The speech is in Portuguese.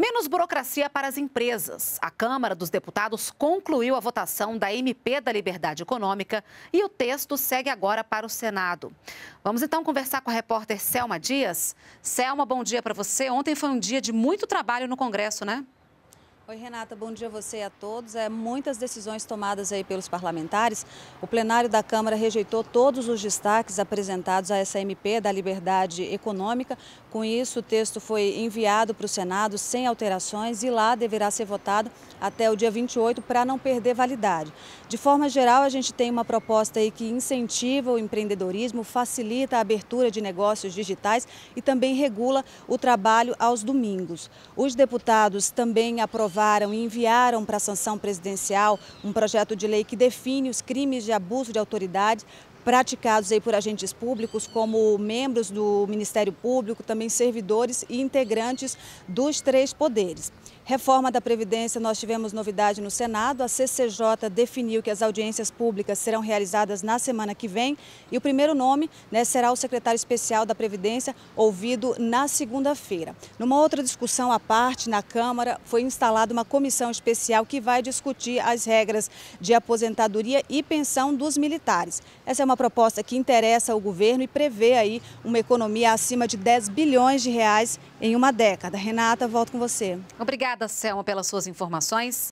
Menos burocracia para as empresas. A Câmara dos Deputados concluiu a votação da MP da Liberdade Econômica e o texto segue agora para o Senado. Vamos então conversar com a repórter Selma Dias. Selma, bom dia para você. Ontem foi um dia de muito trabalho no Congresso, né? Oi, Renata, bom dia a você e a todos. É, muitas decisões tomadas aí pelos parlamentares. O plenário da Câmara rejeitou todos os destaques apresentados a essa MP da Liberdade Econômica. Com isso, o texto foi enviado para o Senado sem alterações e lá deverá ser votado até o dia 28 para não perder validade. De forma geral, a gente tem uma proposta aí que incentiva o empreendedorismo, facilita a abertura de negócios digitais e também regula o trabalho aos domingos. Os deputados também aprovaram aprovaram e enviaram para a sanção presidencial um projeto de lei que define os crimes de abuso de autoridade praticados aí por agentes públicos, como membros do Ministério Público, também servidores e integrantes dos três poderes. Reforma da Previdência, nós tivemos novidade no Senado. A CCJ definiu que as audiências públicas serão realizadas na semana que vem e o primeiro nome né, será o secretário especial da Previdência, ouvido na segunda-feira. Numa outra discussão à parte, na Câmara, foi instalada uma comissão especial que vai discutir as regras de aposentadoria e pensão dos militares. Essa é uma proposta que interessa ao governo e prevê aí uma economia acima de 10 bilhões de reais em uma década. Renata, volto com você. Obrigada, Selma, pelas suas informações.